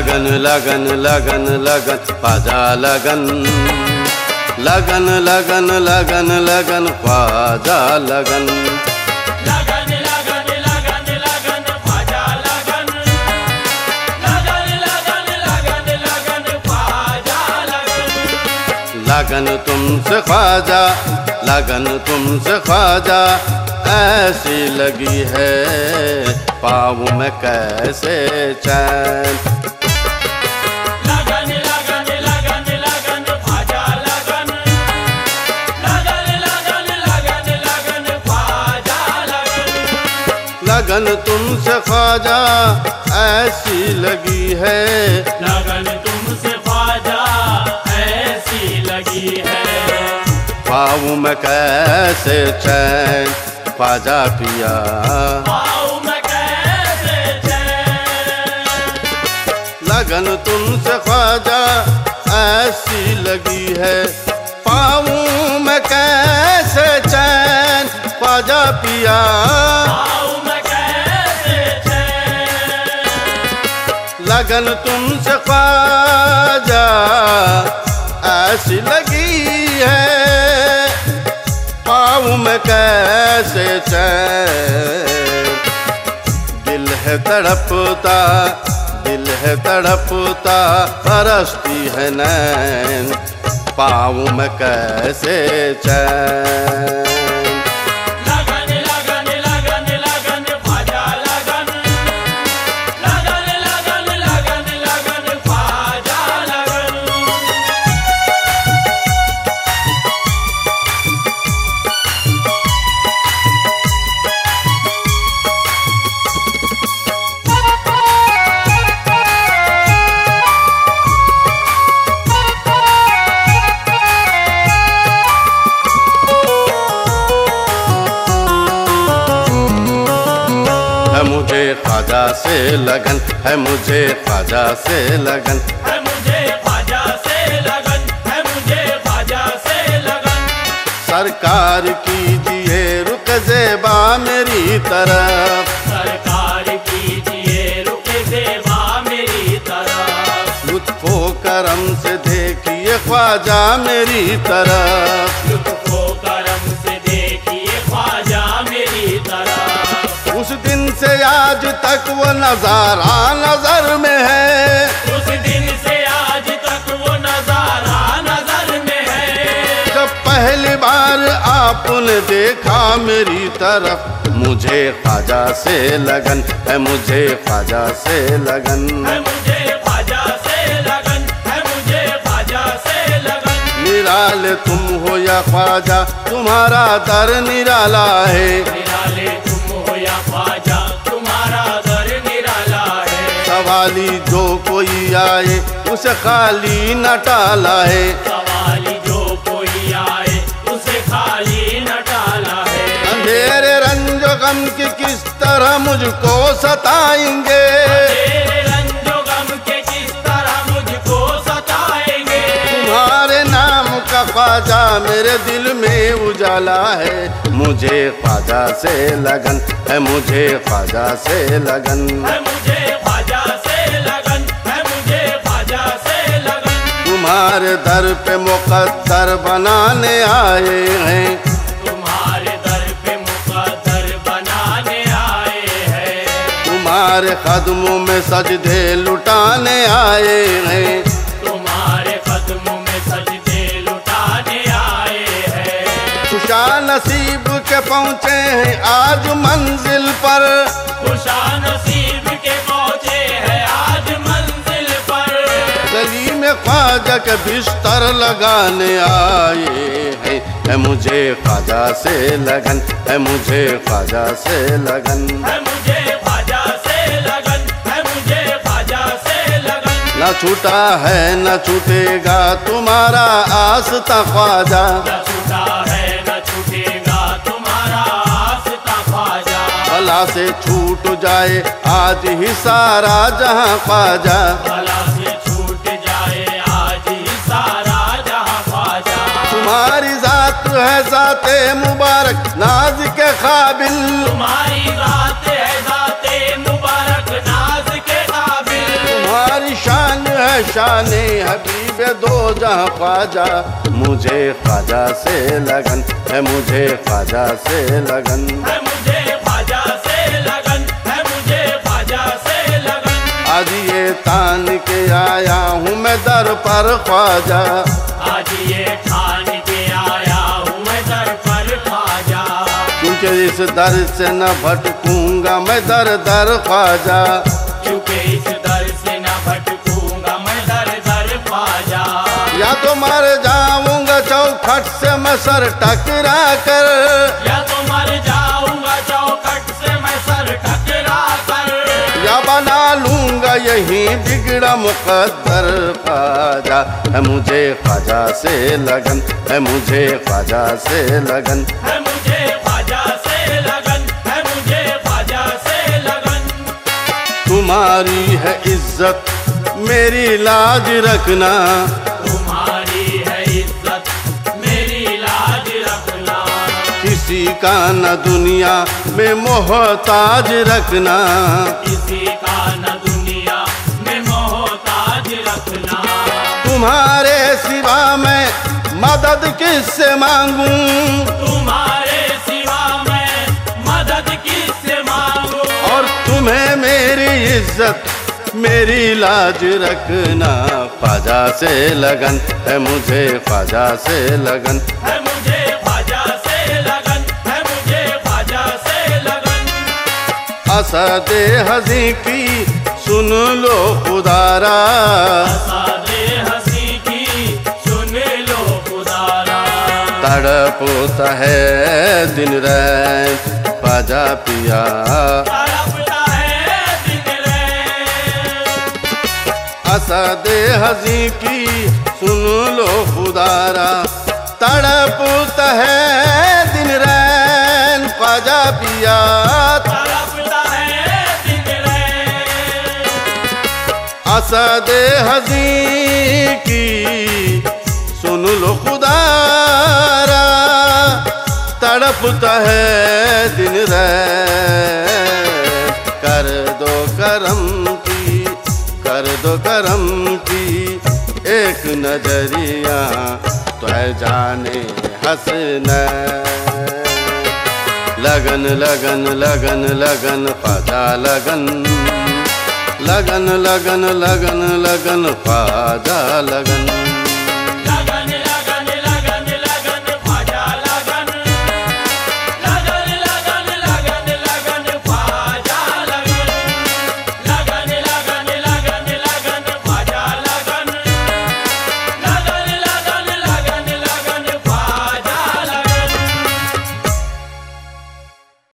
لگن لگن لگن لگن خواجہ لگن لگن لگن لگن لگن خواجہ لگن لگن تم سے خواجہ لگن تم سے خواجہ ایسی لگی ہے پاؤں میں کیسے چین لگن تم سے خواجہ ایسی لگی ہے لگن تم سے خواجہ ایسی لگی ہے پاؤں میں کیسے چین پاجا پیا پاؤں میں کیسے چین لگن تم سے خواجہ ایسی لگی ہے پاؤں میں کیسے چین پاجا پیا لگن تم سے خواجہ، ایسی لگی ہے۔ پاؤں میں کیسے چین؟ دل ہے تڑپتا، دل ہے تڑپتا، پرستی ہے نین۔ پاؤں میں کیسے چین؟ لگن ہے مجھے خواجہ سے لگن ہے سرکار کیجیے رک زیبا میری طرف سرکار میری طرف لطف و کرم سے دیکھیے خواجہ میری طرف اس دن سے آج تک وہ نظارہ نظر میں ہے۔ آج تک وہ نظارہ نظر میں جب پہلی بار آپ نے دیکھا میری طرف مجھے خواجہ سے لگن ہے مجھے خواجہ سے لگن۔ خواجہ نرال تم ہو یا خواجہ تمہارا در نرالا ہے۔ سوالی جو کوئی آئے اسے خالی نہ ٹالا ہے اندھیرے رنج و غم کی کس طرح مجھ کو ستائیں گے؟ کس طرح مجھ کو ستائیں گے؟ تمہارے نام کا خواجہ میرے دل میں اجالا ہے۔ مجھے خواجہ سے لگن ہے مجھے خواجہ سے لگن۔ ہے مجھے تمہارے در پہ مقدر بنانے آئے ہیں۔ تمہارے در پہ مقدر آئے تمہارے قدموں میں سجدے لٹانے آئے ہیں۔ تمہارے قدموں میں سجدے لٹانے آئے ہیں۔ خوشا نصیب کے پہنچے ہیں آج منزل پر۔ خوشا نصیب خواجہ کے بشتر لگانے آئے ہیں۔ اے مجھے خواجہ سے لگن اے مجھے خواجہ سے لگن۔ نہ چھوٹا ہے نہ چھوٹے گا تمہارا آستہ خواجہ۔ بلا سے چھوٹ جائے آج ہی سارا جہاں خواجہ۔ ہے ذات مبارک ناز کے قابل۔ تمہاری ذات ہے ذات مبارک ناز کے تمہاری شان ہے شان حبیب دو جہاں خواجہ۔ مجھے خواجہ سے لگن ہے مجھے خواجہ سے لگن۔ ہے مجھے خواجہ سے لگن ہے مجھے خواجہ سے لگن۔ آج یہ تان کے آیا ہوں میں در پر خواجہ۔ آج یہ تان کیونکہ اس در سے نہ بھٹکوں گا میں در در خواجہ چونکہ اس در سے نہ بھٹکوں گا میں در در خواجہ یا تو مر جاؤں گا چوکھٹ سے میں سر ٹکرا کر یا تو مر جاؤں گا چوکٹ سے میں سر ٹکرا کر یا بنا لوں گا یہی بگڑا مقدر خواجہ ہے مجھے خواجہ سے لگن ہے مجھے خواجہ سے لگن ہے مجھے تمہاری ہے عزت میری لاج رکھنا۔ تمہاری ہے عزت میری لاج رکھنا۔ کسی کا نہ دنیا میں محتاج رکھنا۔ کسی کا نہ دنیا میں محتاج رکھنا۔ تمہارے سوا میں مدد کس سے مانگوں؟ تمہارے تمہیں میری عزت میری لاج رکھنا۔ خواجہ سے لگن ہے مجھے خواجہ سے لگن۔ ہے مجھے خواجہ سے لگن ہے مجھے خواجہ سے لگن۔ اسد ہنسی کی سن لو خدارا ہنسی کی سن لو خدارا ہے دن رات خواجہ پیا۔ اسد ہنسی کی سن لو خدارا تڑپتا ہے دن رین خواجہ پیا۔ اسد ہنسی کی سن لو خدارا تڑپتا ہے دن رین۔ کر دو کرم کر کرم کی ایک نظریہ، تو ہے جانے حسن۔ لگن لگن لگن لگن خواجہ لگن۔ لگن لگن لگن لگن خواجہ لگن۔